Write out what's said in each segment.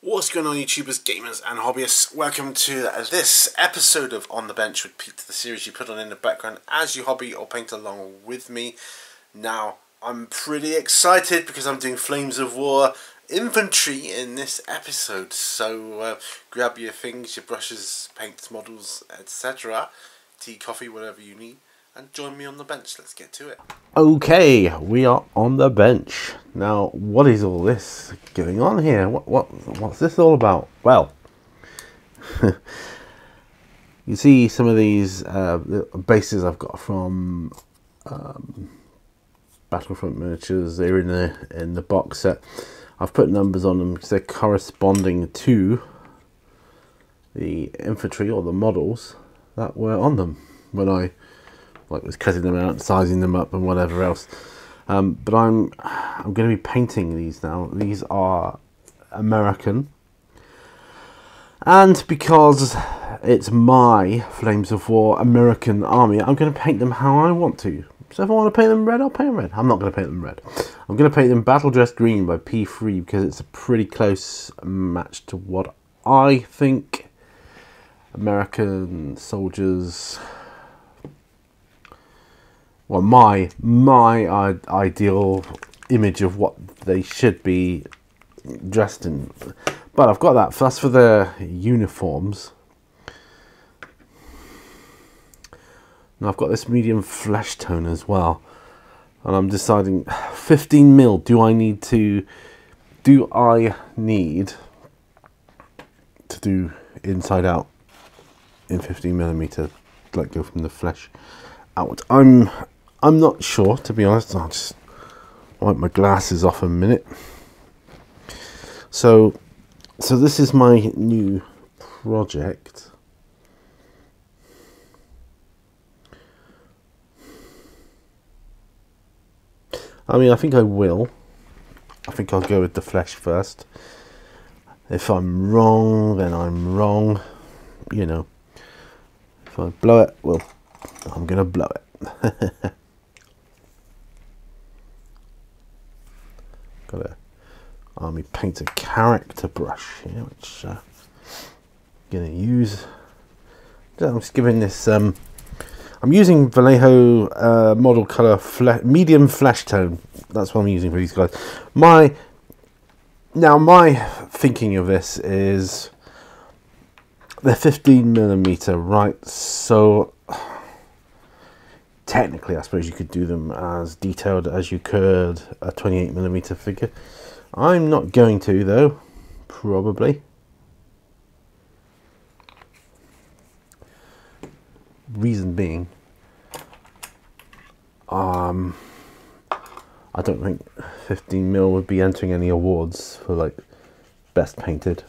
What's going on, YouTubers, gamers, and hobbyists? Welcome to this episode of On the Bench with Pete, the series you put on in the background as you hobby or paint along with me. Now, I'm pretty excited because I'm doing Flames of War infantry in this episode. So, uh, grab your things, your brushes, paints, models, etc. Tea, coffee, whatever you need and join me on the bench. Let's get to it. Okay, we are on the bench. Now, what is all this going on here? What, what What's this all about? Well, you see some of these uh, bases I've got from um, Battlefront Miniatures. They're in the, in the box set. I've put numbers on them because they're corresponding to the infantry or the models that were on them when I like was cutting them out, sizing them up, and whatever else. Um, but I'm I'm going to be painting these now. These are American, and because it's my Flames of War American army, I'm going to paint them how I want to. So if I want to paint them red, I'll paint them red. I'm not going to paint them red. I'm going to paint them Battle Dress Green by P3 because it's a pretty close match to what I think American soldiers well, my my ideal image of what they should be dressed in. But I've got that. That's for the uniforms. Now I've got this medium flesh tone as well. And I'm deciding 15 mil. Do I need to? Do I need to do inside out in 15 millimeter? Like go from the flesh out. I'm I'm not sure, to be honest. I'll just wipe my glasses off a minute. So, so this is my new project. I mean, I think I will. I think I'll go with the flesh first. If I'm wrong, then I'm wrong. You know, if I blow it, well, I'm going to blow it. got a army painter character brush here, which uh, I'm going to use. I'm just giving this. Um, I'm using Vallejo uh, model color fle medium flesh tone. That's what I'm using for these guys. My now my thinking of this is they're 15 millimeter, right? So technically, I suppose you could do them as detailed as you could a 28 millimeter figure. I'm not going to though, probably. Reason being, um, I don't think 15 mil would be entering any awards for like best painted.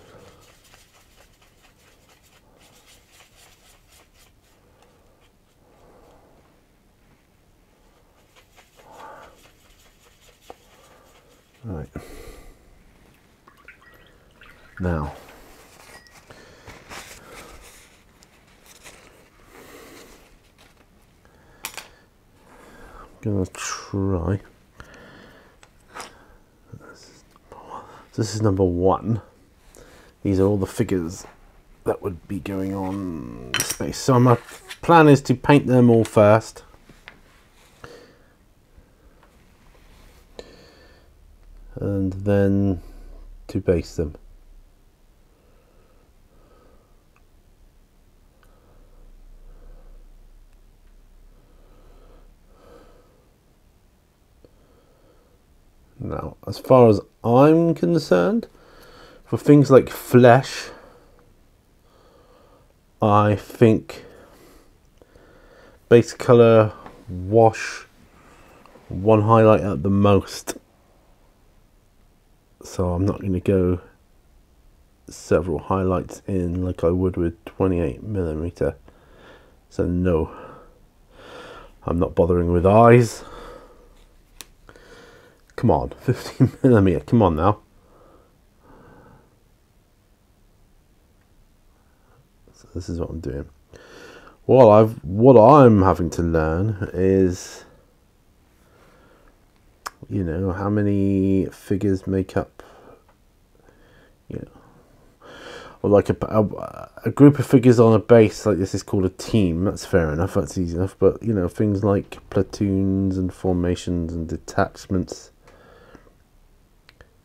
Right. Now, I'm to try. This is number one. These are all the figures that would be going on space. So my plan is to paint them all first. And then to base them. Now, as far as I'm concerned, for things like flesh, I think base color, wash, one highlight at the most so I'm not going to go several highlights in like I would with 28 millimeter. So no I'm not bothering with eyes. Come on 15 millimeter come on now. So this is what I'm doing. Well I've what I'm having to learn is you know how many figures make up you know or like a, a, a group of figures on a base like this is called a team. That's fair enough. That's easy enough. But you know things like platoons and formations and detachments.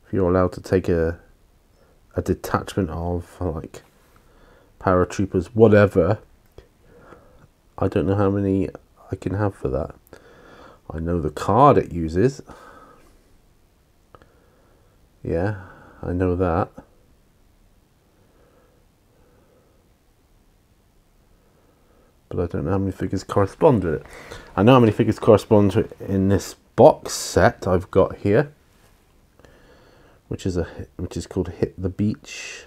If you're allowed to take a a detachment of like paratroopers, whatever. I don't know how many I can have for that. I know the card it uses. Yeah, I know that. But I don't know how many figures correspond with it. I know how many figures correspond to it in this box set I've got here. Which is a which is called Hit the Beach.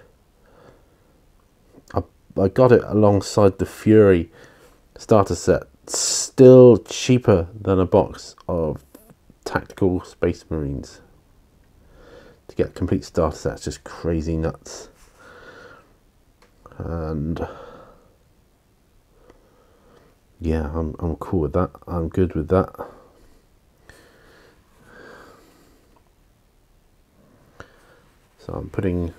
I I got it alongside the Fury starter set. Still cheaper than a box of tactical space marines to get complete starter. It's just crazy nuts. And yeah, I'm I'm cool with that. I'm good with that. So I'm putting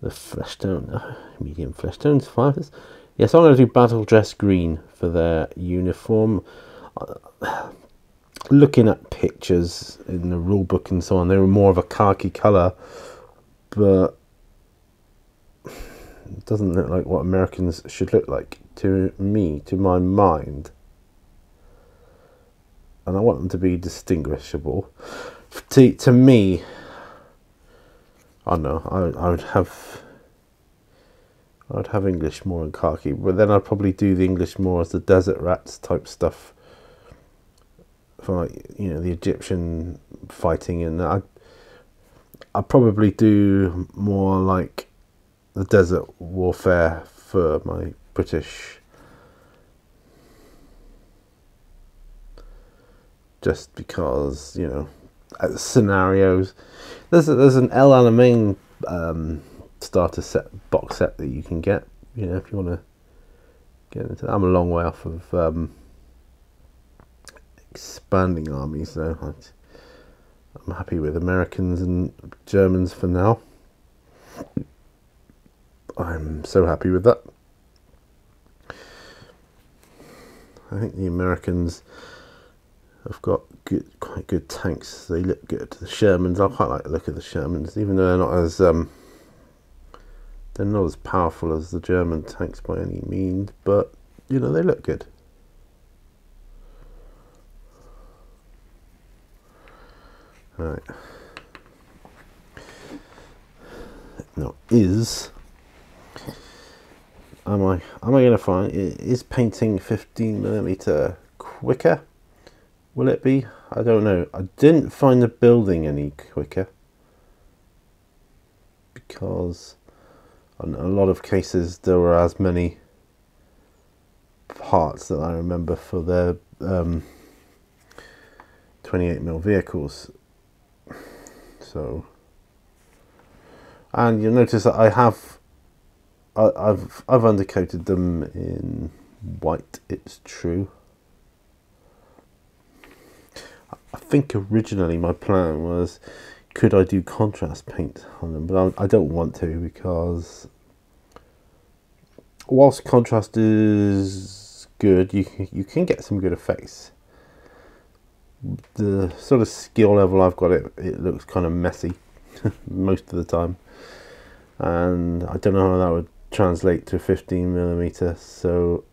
the flesh tone, uh, medium flesh tones, fibers. Yes, I'm going to do battle dress green for their uniform. Looking at pictures in the rule book and so on, they were more of a khaki colour, but it doesn't look like what Americans should look like to me, to my mind. And I want them to be distinguishable. To, to me, I don't know, I, I would have I'd have English more in khaki, but then I'd probably do the English more as the desert rats type stuff like you know the Egyptian fighting, and I I'd probably do more like the desert warfare for my British. Just because you know scenarios, there's a, there's an El Alamein um, starter set box set that you can get. You know, if you want to get into. That. I'm a long way off of um, expanding armies, though. I'm happy with Americans and Germans for now. I'm so happy with that. I think the Americans have got good, quite good tanks. They look good. The Shermans, I quite like the look of the Shermans, even though they're not as um, they're not as powerful as the German tanks by any means, but you know, they look good. Right. Now, is am I am I going to find is painting 15 millimeter quicker? Will it be? I don't know. I didn't find the building any quicker because in a lot of cases there were as many parts that I remember for their um, 28 mil vehicles. So, and you'll notice that I have I, I've I've undercoated them in white. It's true. I think originally my plan was could I do contrast paint on them, but I, I don't want to because whilst contrast is good, you you can get some good effects. The sort of skill level I've got it, it looks kind of messy most of the time, and I don't know how that would translate to 15 millimeter. So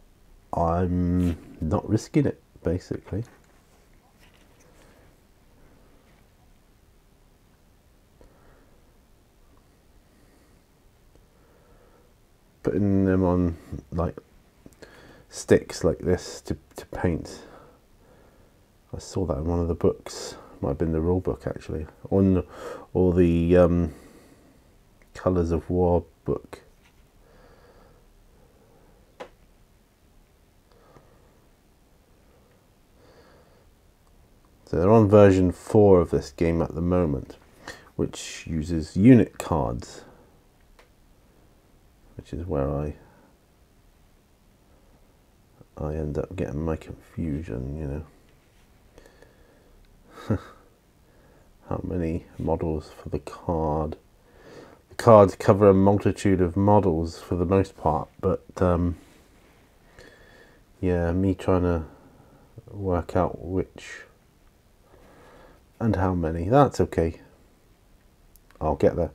I'm not risking it basically. putting them on like sticks like this to, to paint. I saw that in one of the books. Might have been the rule book actually, on or the um, Colors of War book. So they're on version 4 of this game at the moment, which uses unit cards which is where I I end up getting my confusion, you know. How many models for the card? The cards cover a multitude of models for the most part, but um, yeah, me trying to work out which and how many. That's okay. I'll get there.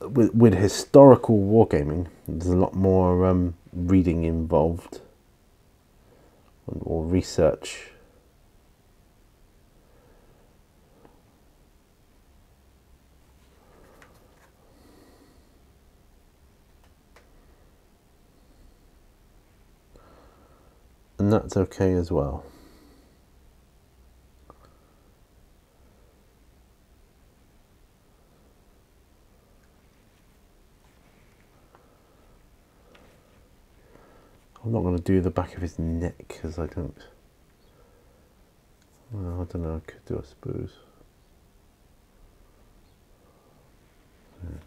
With, with historical wargaming, there's a lot more um, reading involved and or research. And that's okay as well. I'm not going to do the back of his neck because I don't. Well, I don't know. I could do, I suppose. Yeah.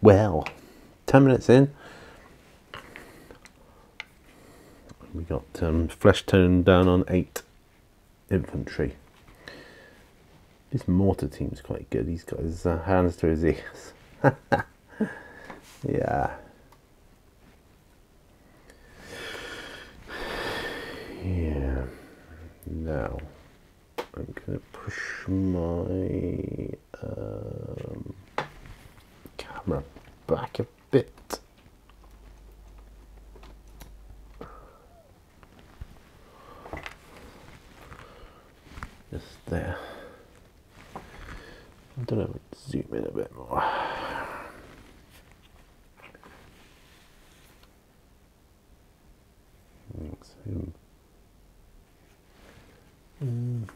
Well, 10 minutes in, we got um, flesh tone down on 8 infantry. This mortar team's quite good. He's got his uh, hands to his ears. Yeah. Yeah. Now, I'm going to push my um, camera back a bit. Just there. I don't know, zoom in a bit more. Thanks him. Mm.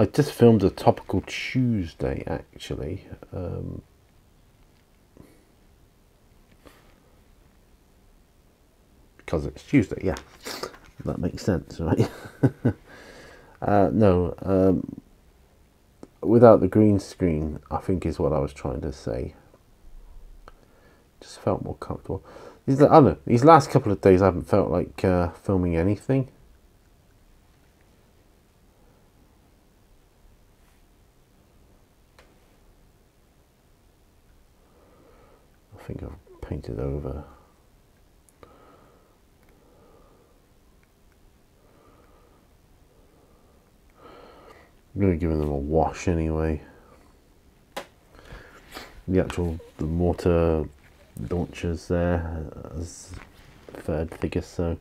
I just filmed a topical Tuesday actually. Um, because it's Tuesday, yeah. That makes sense, right? uh, no, um, without the green screen, I think is what I was trying to say. Just felt more comfortable. These, I don't know, these last couple of days I haven't felt like uh, filming anything. Think I've painted over. I'm going to give them a wash anyway. The actual the mortar launchers there as third figure, so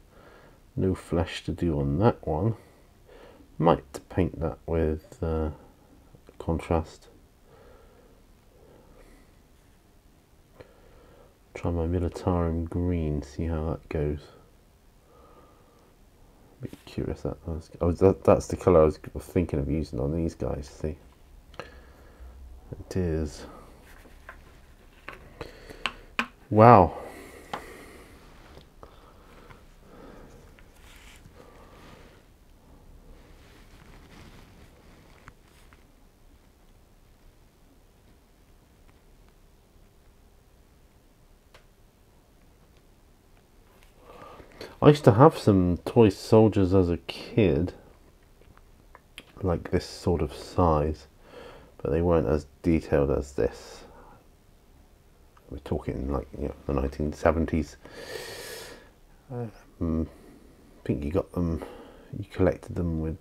no flesh to do on that one. Might paint that with uh, contrast. Try my Militarum green, see how that goes. A bit curious that was. Oh, that, that's the colour I was thinking of using on these guys. See, it is. Wow. I used to have some toy soldiers as a kid, like this sort of size, but they weren't as detailed as this. We're talking like you know, the 1970s. Um, I think you got them, you collected them with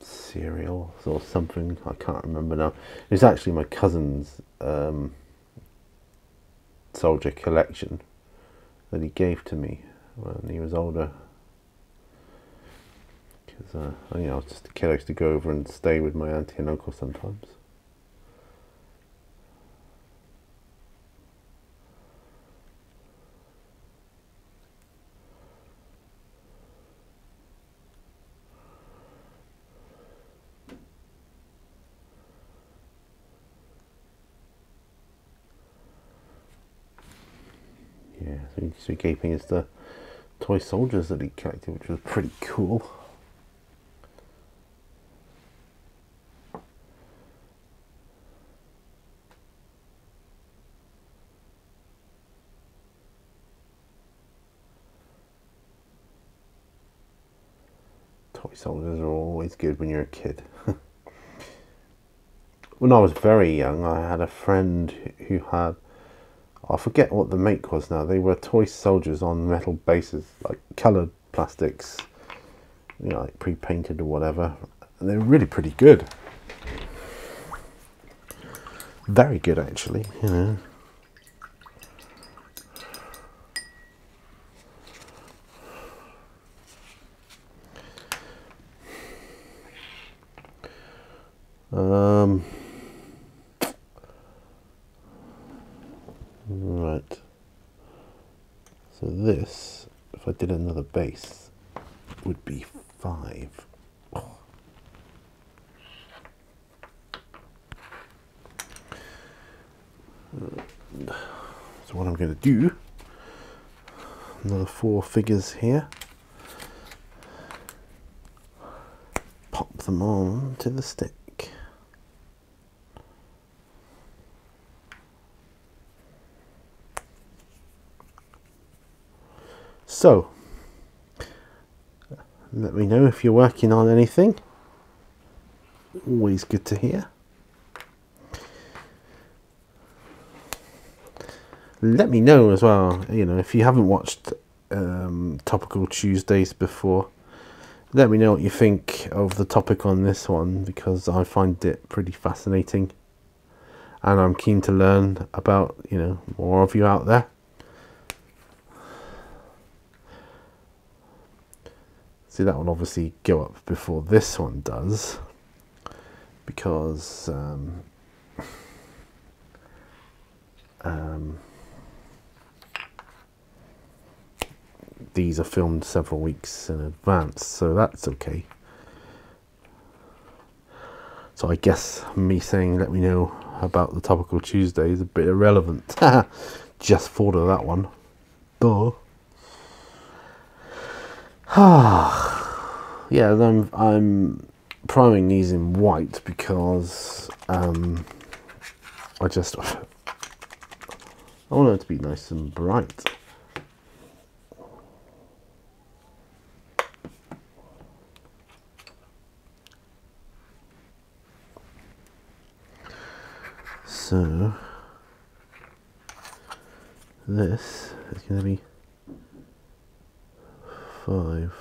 cereals or something. I can't remember now. It was actually my cousin's um, soldier collection that he gave to me when he was older. Because, uh, you know, I was just a kid, I used to go over and stay with my auntie and uncle sometimes. Yeah. Gaping is the toy soldiers that he collected, which was pretty cool. Toy soldiers are always good when you're a kid. when I was very young, I had a friend who had I forget what the make was now. They were toy soldiers on metal bases, like coloured plastics, you know, like pre-painted or whatever. And they were really pretty good. Very good, actually. You know. Um. Right. So this, if I did another base, would be five. So what I'm going to do, another four figures here. Pop them on to the stick. So, let me know if you're working on anything. Always good to hear. Let me know as well, you know, if you haven't watched um, Topical Tuesdays before, let me know what you think of the topic on this one because I find it pretty fascinating and I'm keen to learn about, you know, more of you out there. See, that will obviously go up before this one does, because um, um, these are filmed several weeks in advance, so that's okay. So I guess me saying let me know about the topical Tuesday is a bit irrelevant. Just thought of that one. Duh. yeah, I'm I'm priming these in white because um, I just I want it to be nice and bright. So this is going to be five.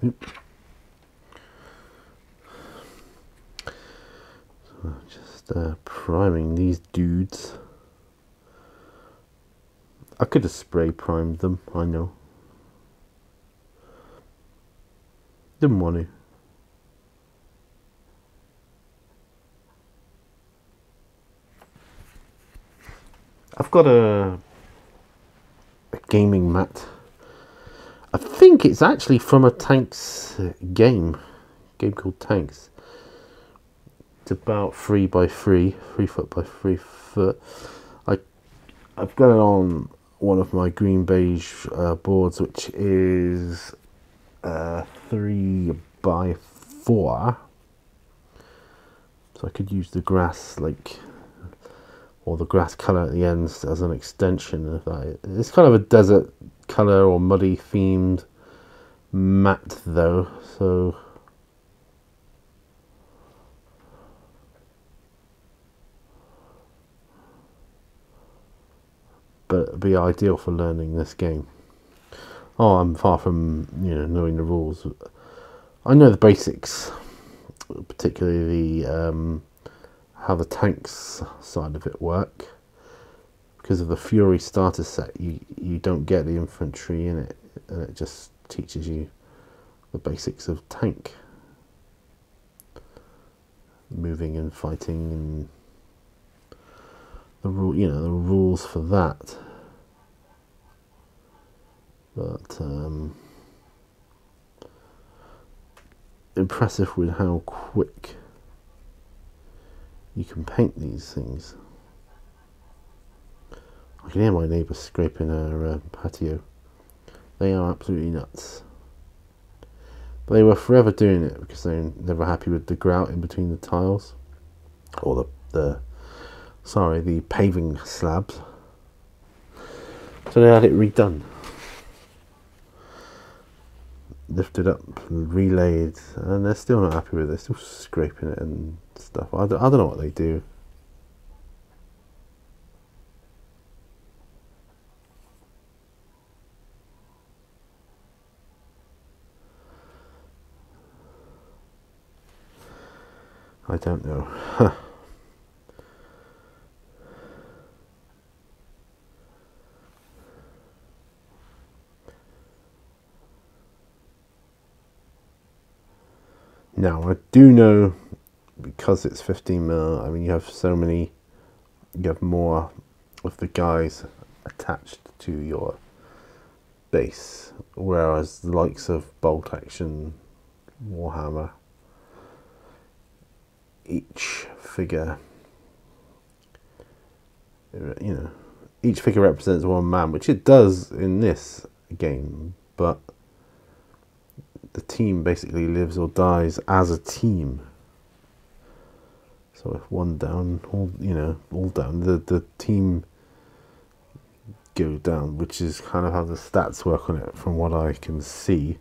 So just uh, priming these dudes. I could have spray primed them, I know. Didn't want to. I've got a, a gaming mat. I think it's actually from a Tanks uh, game, game called Tanks. It's about three by three, three foot by three foot. I I've got it on one of my green beige uh, boards, which is uh, three by four. So I could use the grass like, or the grass color at the ends as an extension of that. It's kind of a desert color or muddy themed mat though, so. Be ideal for learning this game. Oh, I'm far from you know knowing the rules. I know the basics, particularly the um, how the tanks side of it work. Because of the Fury starter set, you you don't get the infantry in it, and it just teaches you the basics of tank moving and fighting and the rule, you know, the rules for that. But um, impressive with how quick you can paint these things. I can hear my neighbour scraping her uh, patio. They are absolutely nuts. But they were forever doing it because they're never happy with the grout in between the tiles. Or the, the sorry, the paving slabs. So they had it redone. Lifted up, and relayed, and they're still not happy with it. They're still scraping it and stuff. I don't, I don't know what they do. I don't know. now I do know because it's 15 mil. I mean, you have so many. You have more of the guys attached to your base, whereas the likes of Bolt Action, Warhammer, each figure, you know, each figure represents one man, which it does in this game, but the team basically lives or dies as a team. So if one down, all you know, all down, the the team go down, which is kind of how the stats work on it, from what I can see.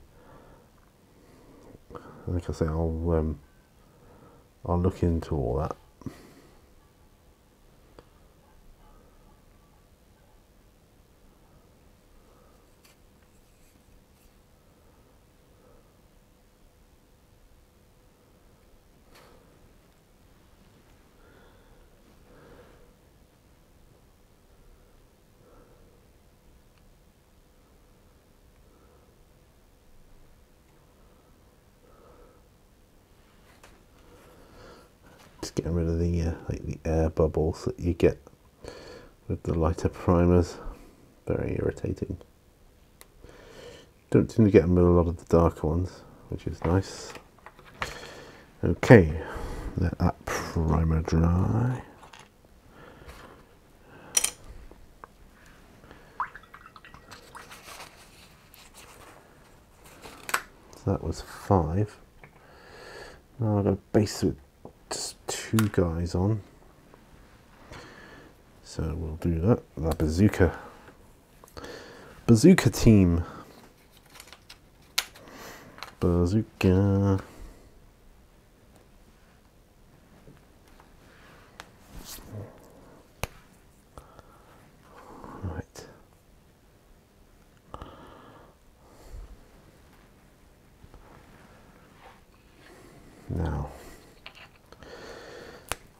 Like I say, I'll um, I'll look into all that. just getting rid of the uh, like the air bubbles that you get with the lighter primers. Very irritating. Don't seem to get them with a lot of the darker ones, which is nice. Okay, let that primer dry. So that was five. Now I've got a base with two guys on. So we'll do that. The bazooka. Bazooka team. Bazooka.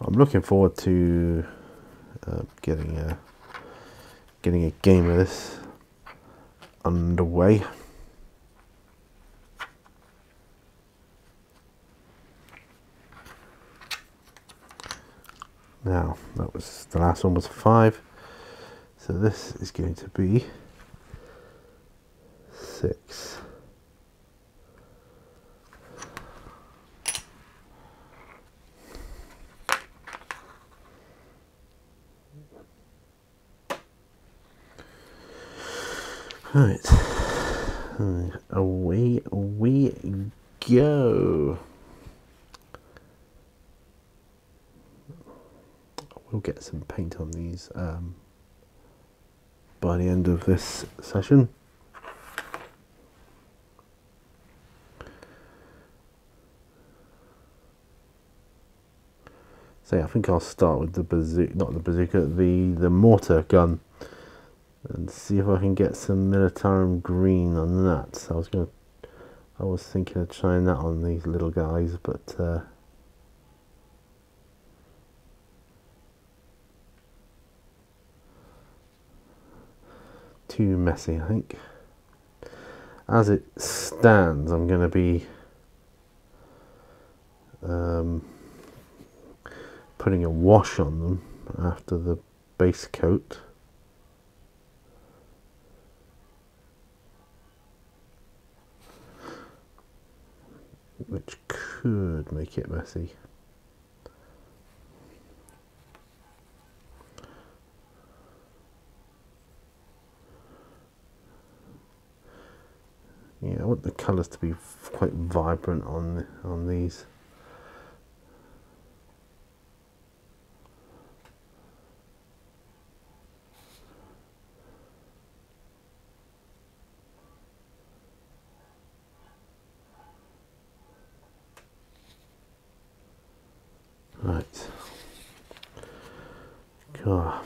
I'm looking forward to uh, getting a getting a game of this underway. Now that was the last one was five, so this is going to be six. Right. Away we go. We'll get some paint on these um, by the end of this session. So yeah, I think I'll start with the bazooka, not the bazooka, the, the mortar gun and see if I can get some Militarum green on that. So I was going to, I was thinking of trying that on these little guys, but uh, too messy, I think. As it stands, I'm going to be um, putting a wash on them after the base coat. Which could make it messy. Yeah, I want the colours to be quite vibrant on on these. Right. God.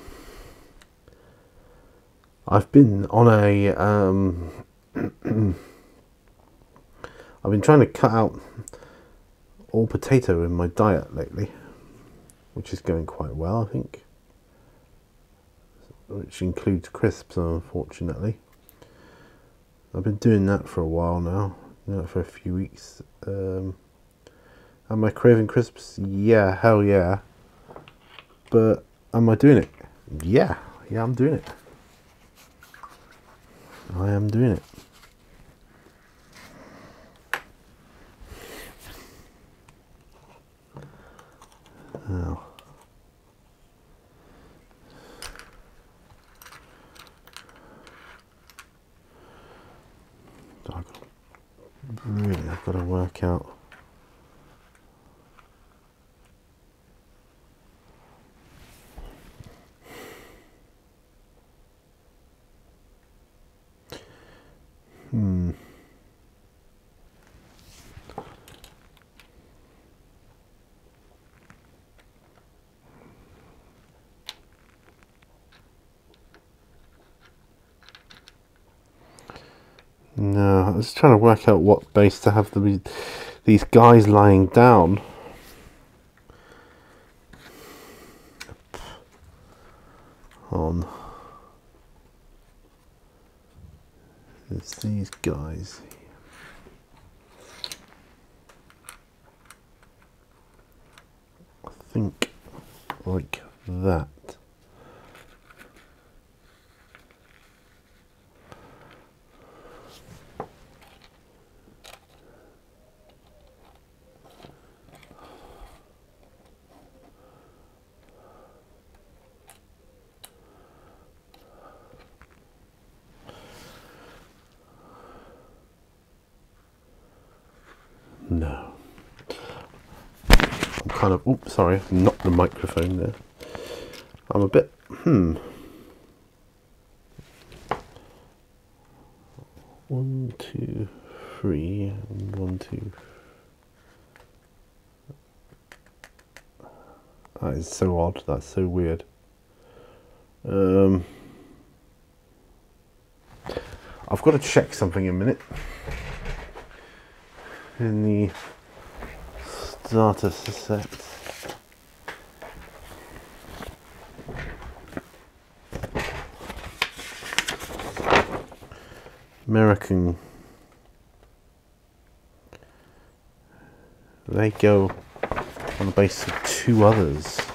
I've been on a um I've been trying to cut out all potato in my diet lately, which is going quite well, I think. Which includes crisps, unfortunately. I've been doing that for a while now, you know, for a few weeks. Um, am I craving crisps? Yeah, hell yeah. But am I doing it? Yeah, yeah, I'm doing it. I am doing it. Now, really, I've got to work out. Hmm. No, I was trying to work out what base to have the, these guys lying down. On. It's these guys. I think like that. No. I'm kind of, oops, sorry, knocked the microphone there. I'm a bit, hmm. One, two, three, and one, two. That is so odd, that's so weird. Um, I've got to check something in a minute in the starter set. American. They go on the base of two others.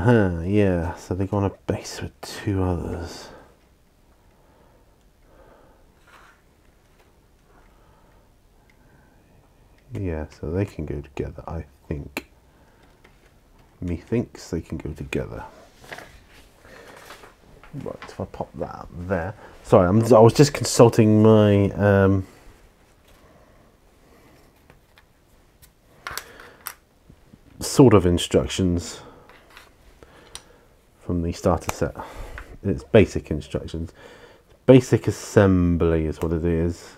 Uh huh, yeah, so they go on a base with two others. Yeah, so they can go together, I think. Methinks they can go together. Right, if I pop that up there. Sorry, I'm, I was just consulting my. Um, sort of instructions from the starter set. It's basic instructions. Basic assembly is what it is.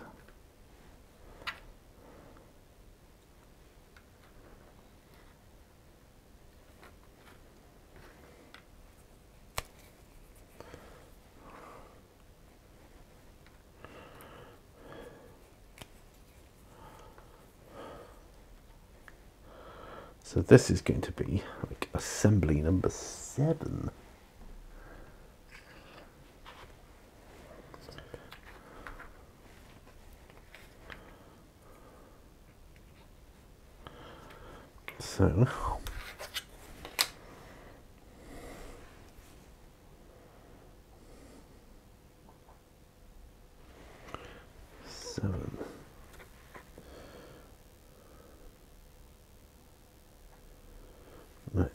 So this is going to be like assembly number seven. So seven. Right.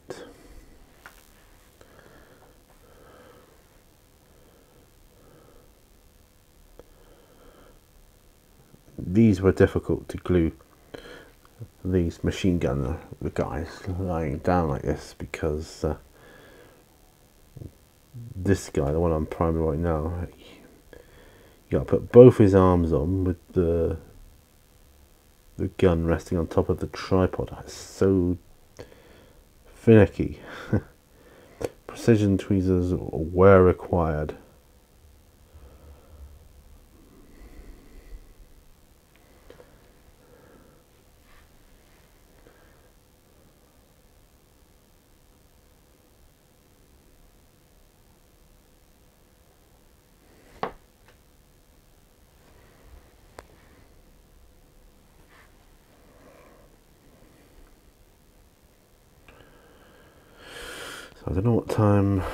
These were difficult to glue. These machine gun the guys lying down like this because uh, this guy, the one I'm priming right now, you got to put both his arms on with the the gun resting on top of the tripod. It's so finicky. Precision tweezers were required. I don't know what time. I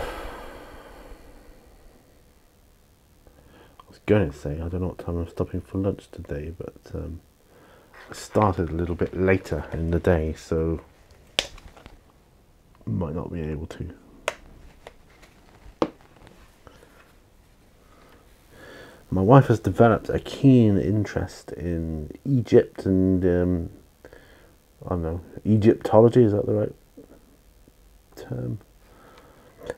was going to say I don't know what time I'm stopping for lunch today, but um, I started a little bit later in the day, so might not be able to. My wife has developed a keen interest in Egypt and um, I don't know Egyptology. Is that the right term?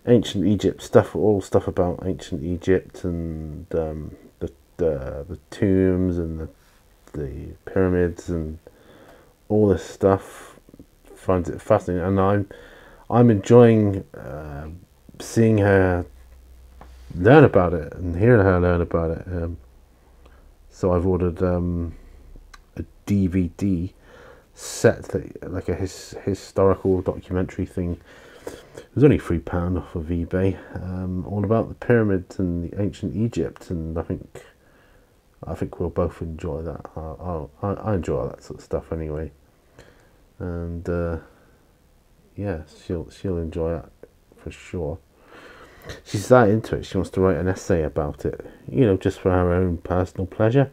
Ancient Egypt stuff, all stuff about ancient Egypt and um, the, the the tombs and the the pyramids and all this stuff. Finds it fascinating, and I'm I'm enjoying uh, seeing her learn about it and hearing her learn about it. Um, so I've ordered um, a DVD set that like a his, historical documentary thing it was only three pound off of eBay. Um, all about the pyramids and the ancient Egypt, and I think I think we'll both enjoy that. I I, I enjoy that sort of stuff anyway, and uh, yeah, she'll she'll enjoy that for sure. She's that into it. She wants to write an essay about it, you know, just for her own personal pleasure,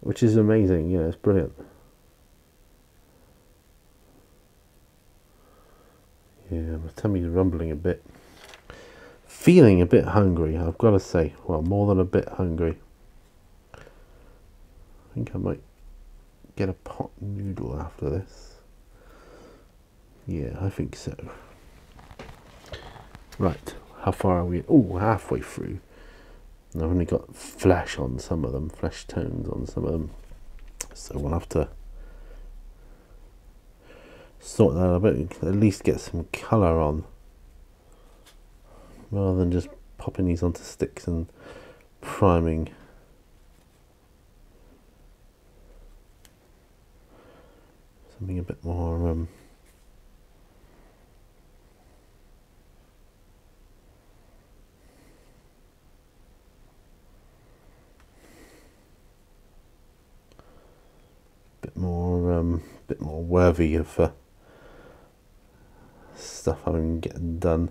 which is amazing. You know, it's brilliant. Yeah, my tummy's rumbling a bit. Feeling a bit hungry, I've got to say. Well, more than a bit hungry. I think I might get a pot noodle after this. Yeah, I think so. Right, how far are we? Oh, halfway through. I've only got flesh on some of them, flesh tones on some of them. So we'll have to sort that out a bit, at least get some colour on rather than just popping these onto sticks and priming. Something a bit more um, bit more um, bit more worthy of uh, stuff I'm getting done.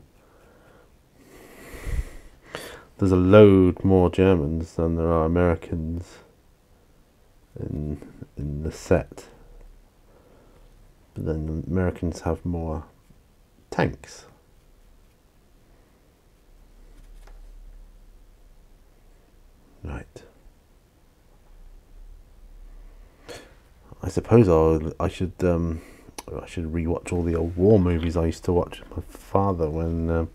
There's a load more Germans than there are Americans in in the set. But then the Americans have more tanks. Right. I suppose I'll, I should um, I should rewatch all the old war movies I used to watch with my father when um,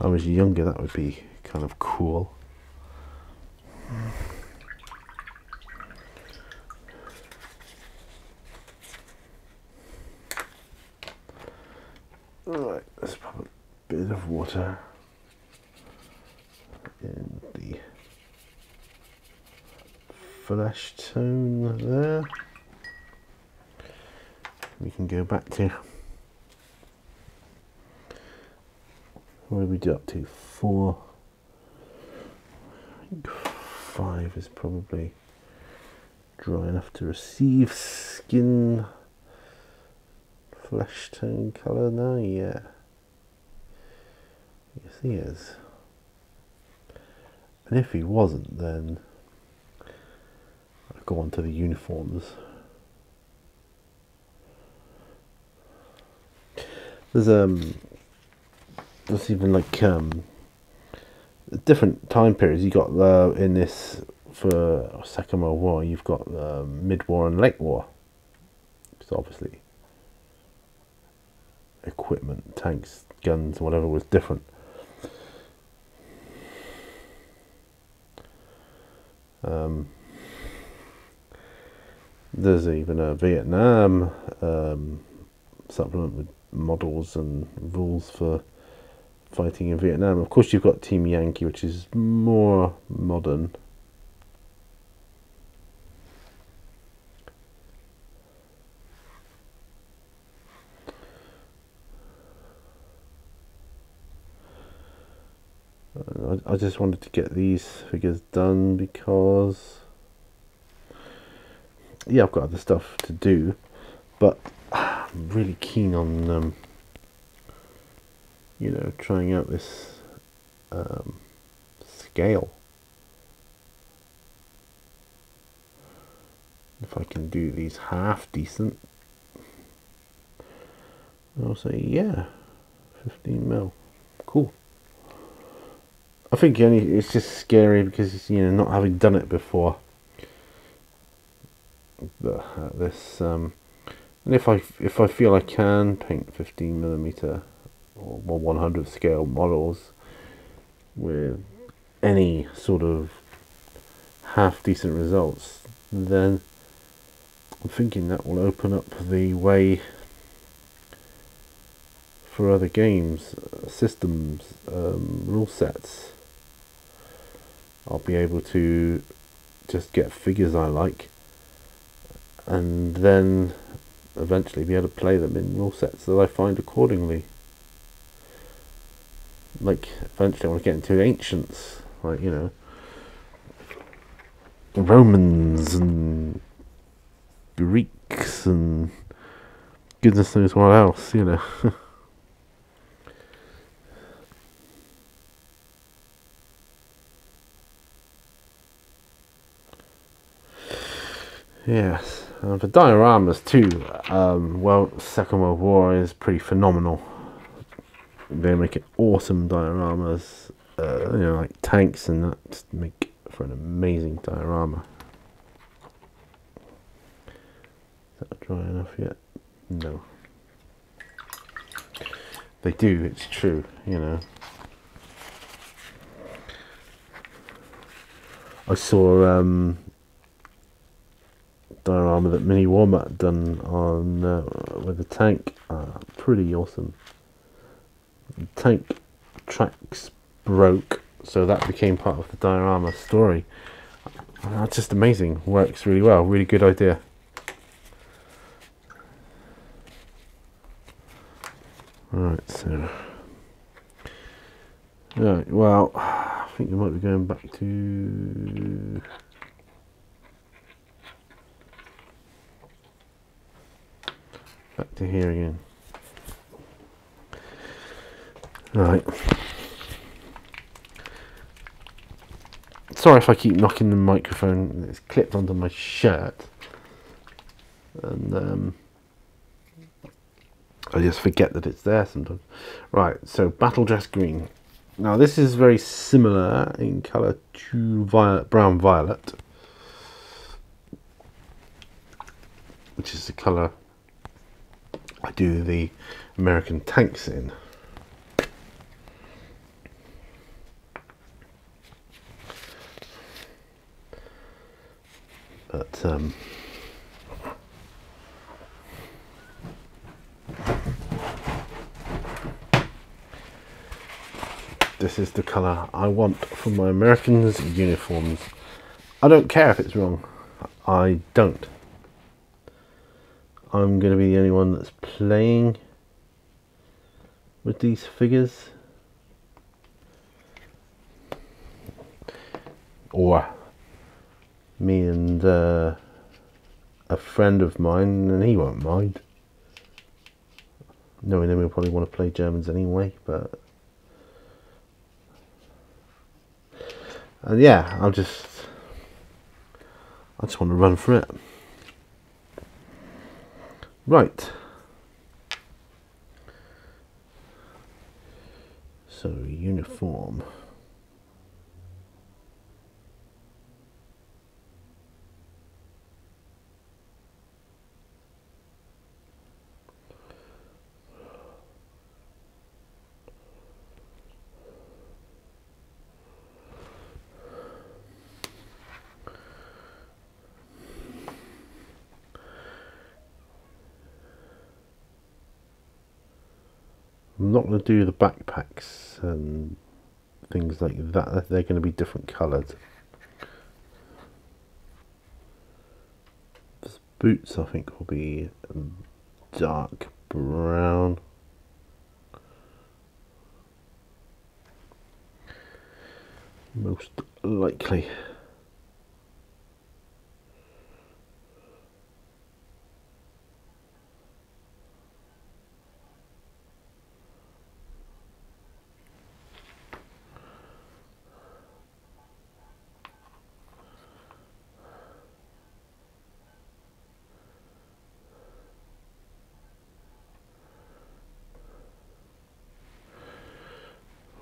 I was younger. That would be kind of cool. Alright, let's put a bit of water in the flesh tone there we can go back to did we do up to? Four. Five is probably dry enough to receive skin flesh tone colour now, yeah. Yes, he is. And if he wasn't, then I'd go on to the uniforms. There's um, there's even like um, different time periods. You got uh, in this for Second World War. You've got uh, mid war and late war. So obviously, equipment, tanks, guns, whatever was different. Um, there's even a Vietnam um, supplement with models and rules for fighting in Vietnam. Of course, you've got Team Yankee, which is more modern. Uh, I, I just wanted to get these figures done because yeah I've got other stuff to do but I'm really keen on um, you know trying out this um, scale. If I can do these half decent I'll say yeah 15 mil. Cool. I think only it's just scary because you know not having done it before. But uh, this, um, and if I if I feel I can paint 15 millimeter or 100 scale models with any sort of half decent results, then I'm thinking that will open up the way for other games, uh, systems, um, rule sets. I'll be able to just get figures I like and then eventually be able to play them in rule sets that I find accordingly. Like eventually I want to get into ancients, like you know Romans and Greeks and goodness knows what else, you know. Yes, for dioramas too. Um, well, Second World War is pretty phenomenal. They make it awesome dioramas. Uh, you know, like tanks and that just make for an amazing diorama. Is that dry enough yet? No. They do. It's true. You know. I saw um, diorama that Mini Warmat done on uh, with the tank. Uh, pretty awesome. The tank tracks broke, so that became part of the diorama story. Uh, just amazing. Works really well. Really good idea. Alright, so. Right, well, I think we might be going back to. To here again. Right. Sorry if I keep knocking the microphone. It's clipped onto my shirt. And um, I just forget that it's there sometimes. Right, so Battle Dress Green. Now this is very similar in colour to violet, brown violet. Which is the colour I do the American tanks in. But um, this is the colour I want for my Americans uniforms. I don't care if it's wrong. I don't. I'm going to be the only one that's playing with these figures. Or me and uh, a friend of mine, and he won't mind. Knowing him, he'll probably want to play Germans anyway, but... And yeah, I'll just... I just want to run for it. Right. So, uniform. I'm not going to do the backpacks and things like that. They're going to be different coloured. Boots, I think, will be um, dark brown. Most likely.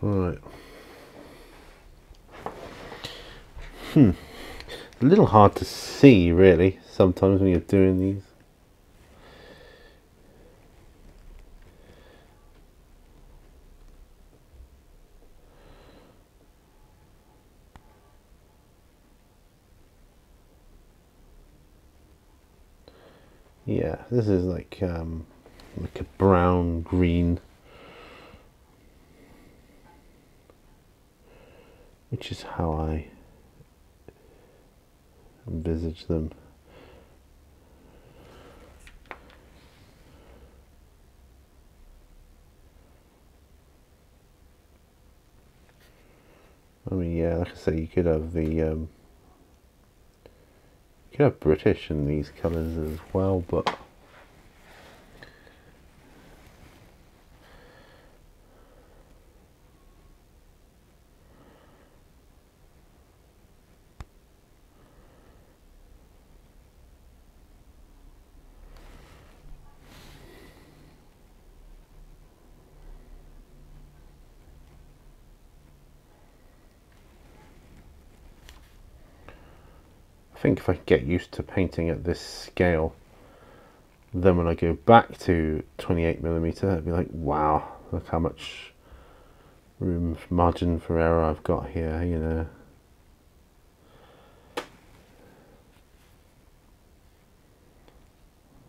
Right. Hmm. A little hard to see, really, sometimes when you're doing these. Yeah, this is like um, like a brown green. which is how I envisage them. I mean, yeah, like I say, you could have the um, you could have British in these colours as well, but. Think if I get used to painting at this scale, then when I go back to 28 millimeter, I'd be like, wow, look how much room margin for error I've got here, you know.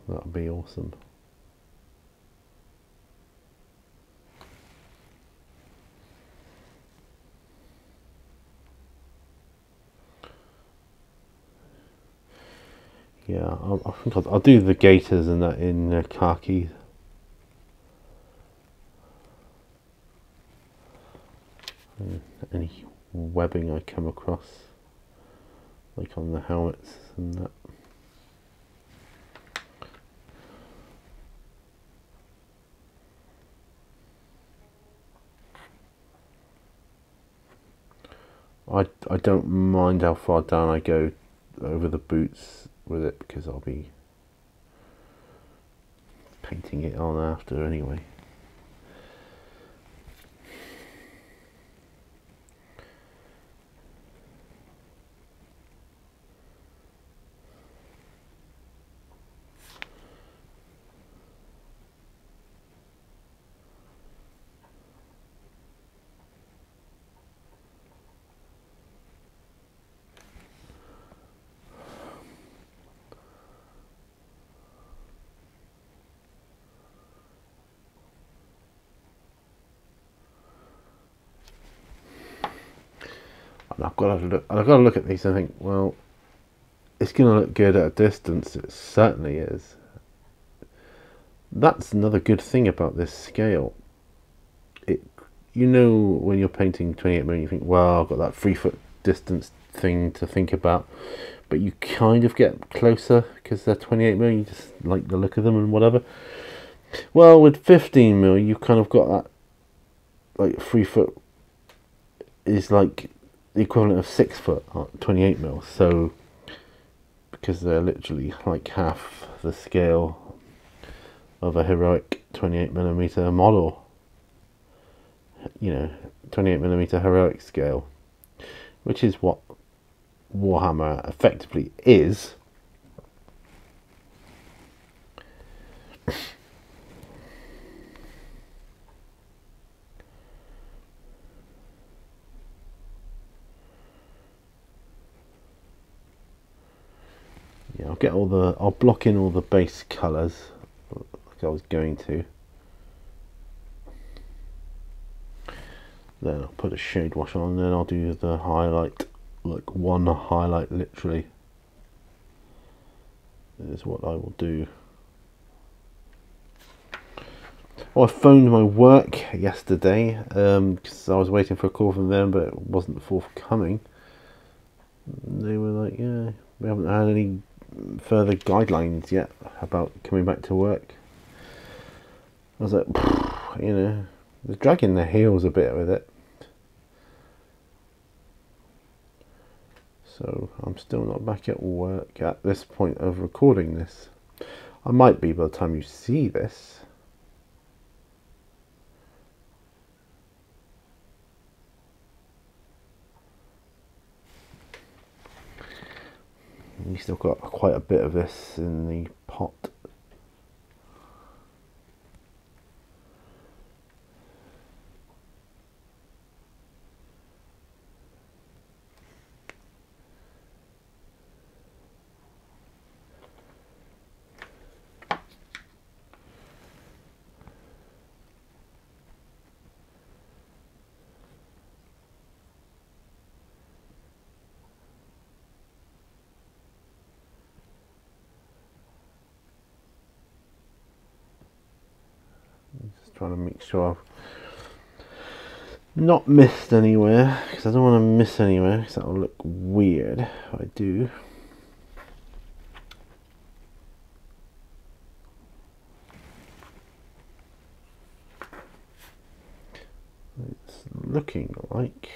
That would be awesome. Yeah, I'll, I think I'll, I'll, do the gaiters and that in uh, khaki. any webbing I come across, like on the helmets and that. I, I don't mind how far down I go over the boots with it because I'll be painting it on after anyway. And I've got to look. I've got to look at these and think, well, it's going to look good at a distance. It certainly is. That's another good thing about this scale. It, you know, when you're painting 28 mm, you think, well, I've got that three foot distance thing to think about. But you kind of get closer because they're 28 mil. You just like the look of them and whatever. Well, with 15 mil, you've kind of got that like three foot is like the equivalent of six foot, uh, 28 mil. So because they're literally like half the scale of a heroic 28 millimeter model. You know, 28 millimeter heroic scale, which is what Warhammer effectively is. Yeah, I'll get all the, I'll block in all the base colours like I was going to. Then I'll put a shade wash on, then I'll do the highlight, like one highlight literally. Is what I will do. Well, I phoned my work yesterday because um, I was waiting for a call from them, but it wasn't forthcoming. They were like, "Yeah, we haven't had any further guidelines yet about coming back to work." I was like, you know, they're dragging their heels a bit with it. So I'm still not back at work at this point of recording this. I might be by the time you see this. We still got quite a bit of this in the pot. trying to make sure I've not missed anywhere because I don't want to miss anywhere because that will look weird if I do. It's looking like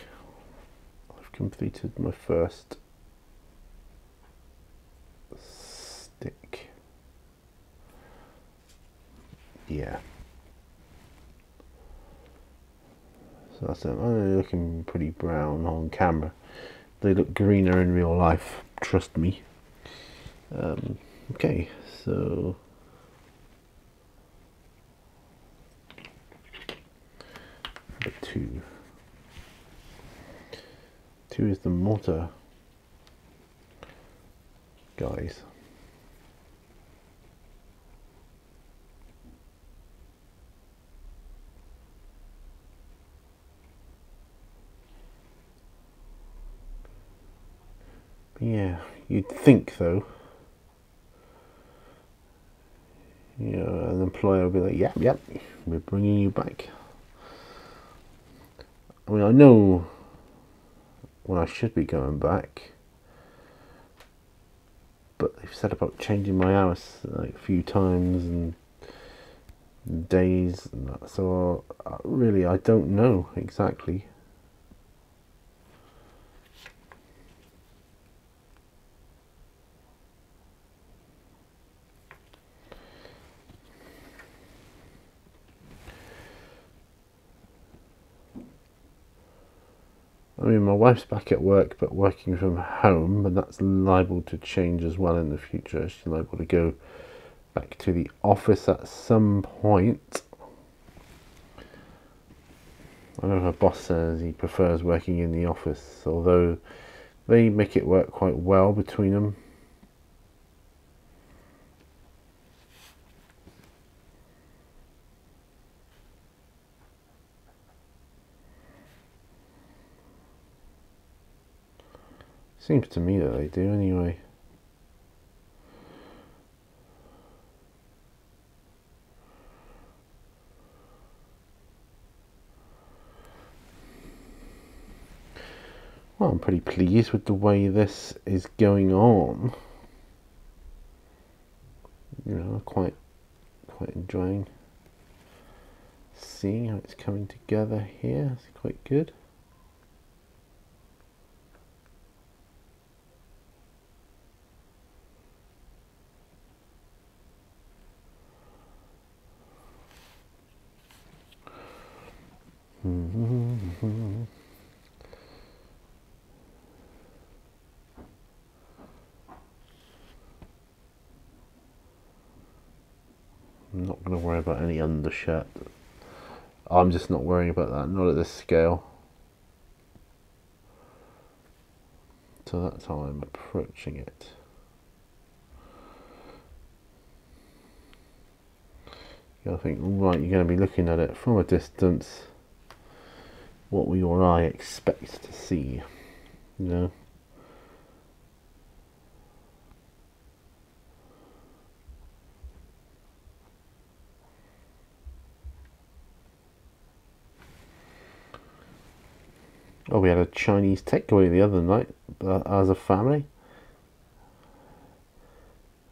I've completed my first stick. Yeah. That's it. They're looking pretty brown on camera. They look greener in real life. Trust me. Um, okay, so two. Two is the mortar, guys. Yeah, you'd think though. You know, an employer would be like, "Yep, yep, we're bringing you back." I mean, I know when I should be going back, but they've said about changing my hours like a few times and days, and that, so uh, really, I don't know exactly. I mean, my wife's back at work, but working from home, and that's liable to change as well in the future. She's liable to go back to the office at some point. I know her boss says he prefers working in the office, although they make it work quite well between them. Seems to me that they do anyway. Well, I'm pretty pleased with the way this is going on. You know, quite quite enjoying seeing how it's coming together here. It's quite good. I'm not going to worry about any undershirt. I'm just not worrying about that, not at this scale. So that's how I'm approaching it. Gotta think, right, you're going to be looking at it from a distance. What we or I expect to see? You know? Oh, we had a Chinese takeaway the other night as a family.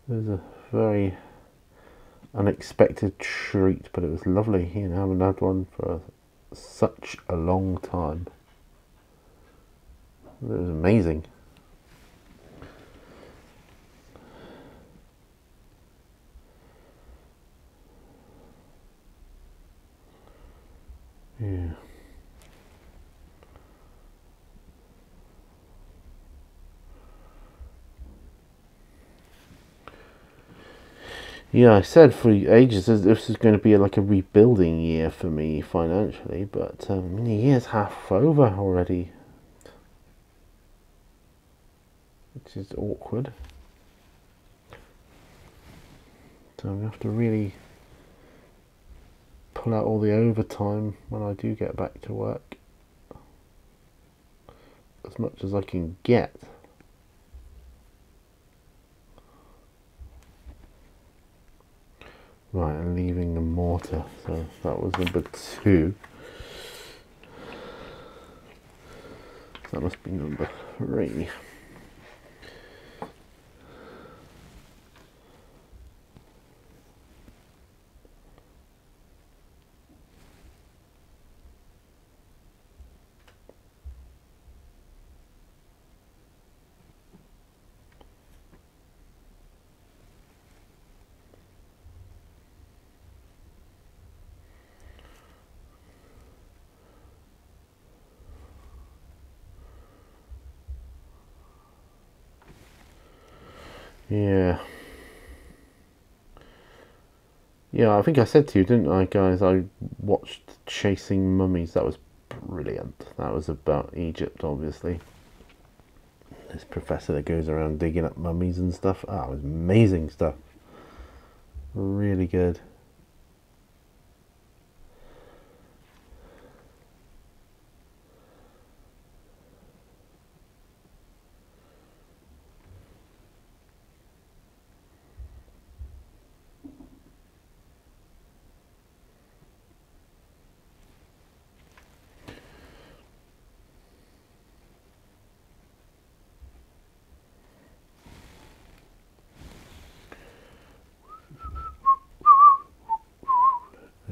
It was a very unexpected treat, but it was lovely. You know, I haven't had one for such a long time. It was amazing. Yeah. Yeah, I said for ages this is going to be like a rebuilding year for me financially, but um, the year's half over already, which is awkward. So I'm going to have to really pull out all the overtime when I do get back to work, as much as I can get. Right, and leaving the mortar. So that was number two. That must be number three. Yeah. Yeah, I think I said to you, didn't I, guys? I watched Chasing Mummies. That was brilliant. That was about Egypt, obviously. This professor that goes around digging up mummies and stuff. Ah, it was amazing stuff. Really good.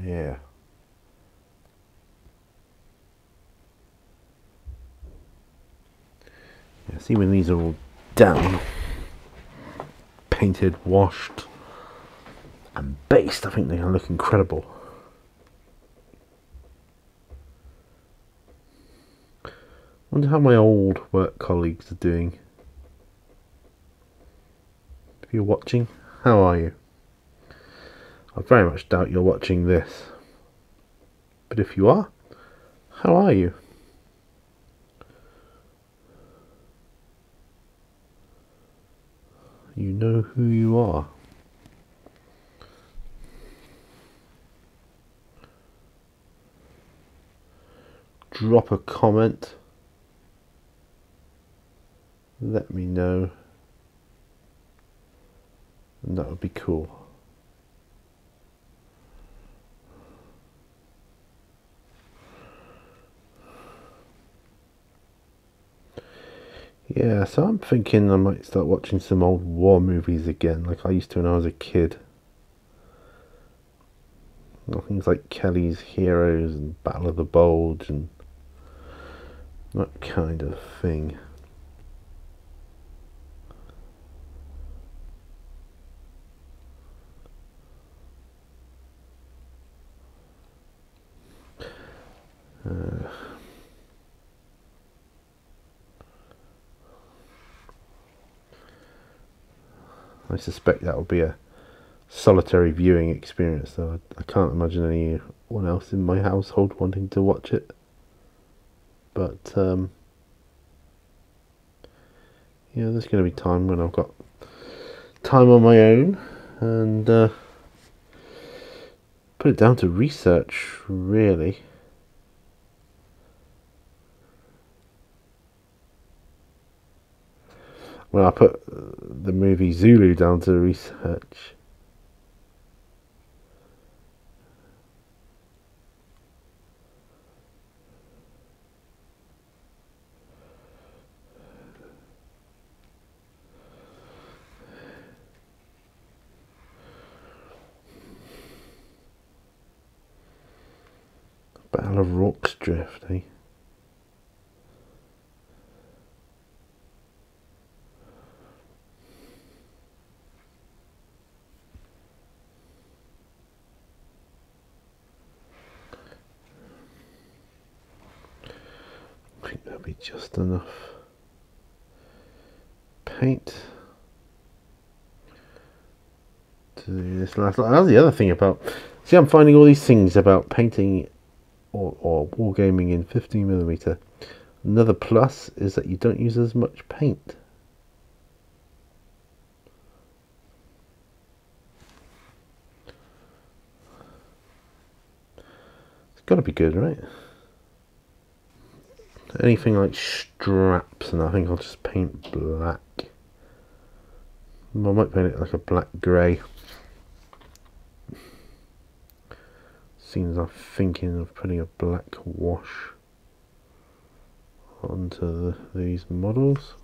Yeah. When these are all done, painted, washed, and based, I think they're going to look incredible. wonder how my old work colleagues are doing. If you're watching, how are you? I very much doubt you're watching this. But if you are, how are you? You know who you are. Drop a comment. Let me know. And that would be cool. Yeah, so I'm thinking I might start watching some old war movies again, like I used to when I was a kid. Things like Kelly's Heroes and Battle of the Bulge and that kind of thing. Uh, I suspect that will be a solitary viewing experience, though. I, I can't imagine anyone else in my household wanting to watch it. But, um, yeah, there's going to be time when I've got time on my own and uh, put it down to research, really. Well, I put the movie Zulu down to research. Battle of Rorke's Drift, eh? I think that'll be just enough paint this last. That's the other thing about. See, I'm finding all these things about painting or, or wargaming in 15mm. Another plus is that you don't use as much paint. It's got to be good, right? Anything like straps, and I think I'll just paint black. I might paint it like a black grey. Seems I'm thinking of putting a black wash onto the, these models.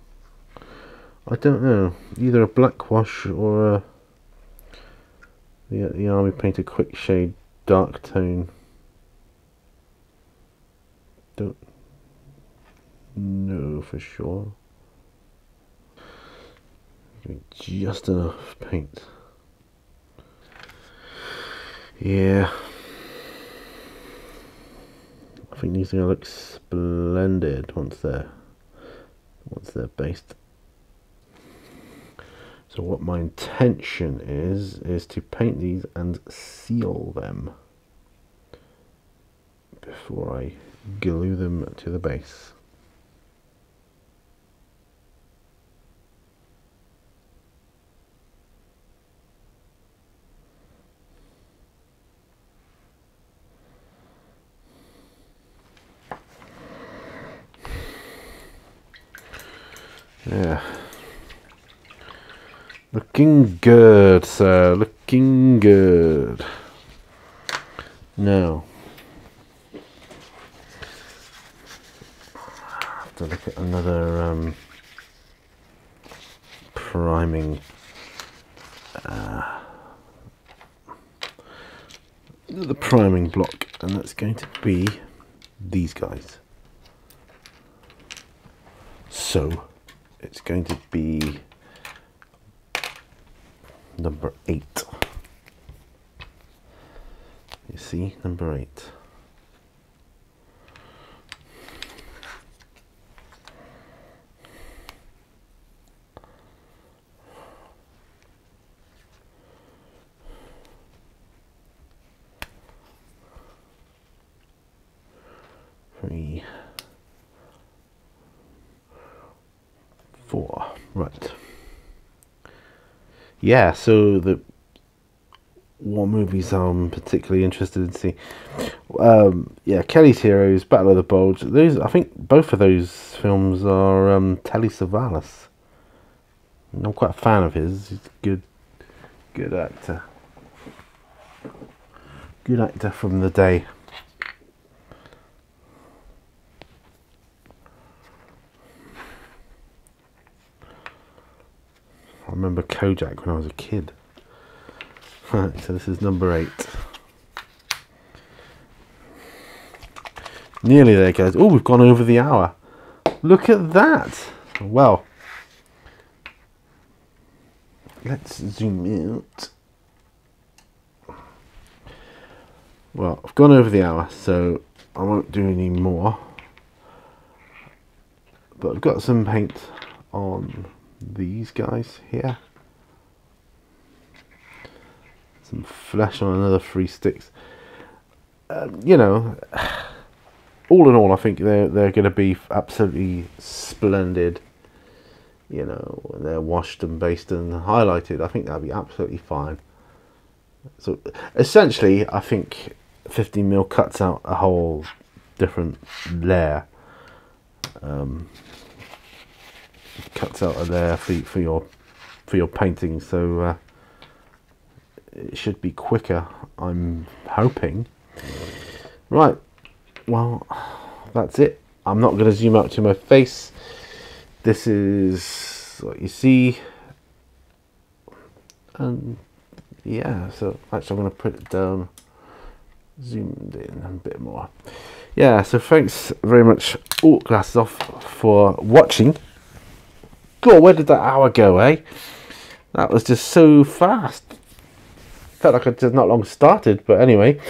I don't know, either a black wash or a, the, the army a quick shade dark tone. Don't know for sure. Just enough paint. Yeah. Think these are gonna look splendid once they're once they're based. So what my intention is is to paint these and seal them before I glue them to the base. Yeah. Looking good, sir. Looking good. Now, I have to look at another um, priming. Uh, the priming block, and that's going to be these guys. So it's going to be number eight. You see, number eight. Three. four. Right. Yeah, so the what movies I'm particularly interested in seeing. Um, yeah, Kelly's Heroes, Battle of the Bulge. Those I think both of those films are um, Telly Savalas. I'm quite a fan of his. He's a good, good actor. Good actor from the day. Remember Kojak when I was a kid. Right, so this is number eight. Nearly there, guys. Oh, we've gone over the hour. Look at that. Well, let's zoom out. Well, I've gone over the hour, so I won't do any more. But I've got some paint on these guys here. Some flesh on another three sticks. Um, you know, all in all, I think they're they're going to be absolutely splendid. You know, when they're washed and based and highlighted, I think that'll be absolutely fine. So essentially, I think 15 mil cuts out a whole different layer. Um, cuts out of there for for your for your painting, so uh, it should be quicker. I'm hoping. Right. Well, that's it. I'm not going to zoom out to my face. This is what you see. And yeah, so actually I'm going to put it down, zoomed in a bit more. Yeah, so thanks very much, all glasses off, for watching. God, where did that hour go, eh? That was just so fast. Felt like I just not long started, but anyway.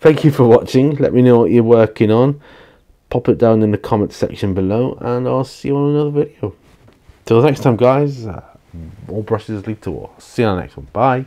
Thank you for watching. Let me know what you're working on. Pop it down in the comments section below, and I'll see you on another video. Till next time, guys. Uh, all brushes lead to war. See you on the next one. Bye.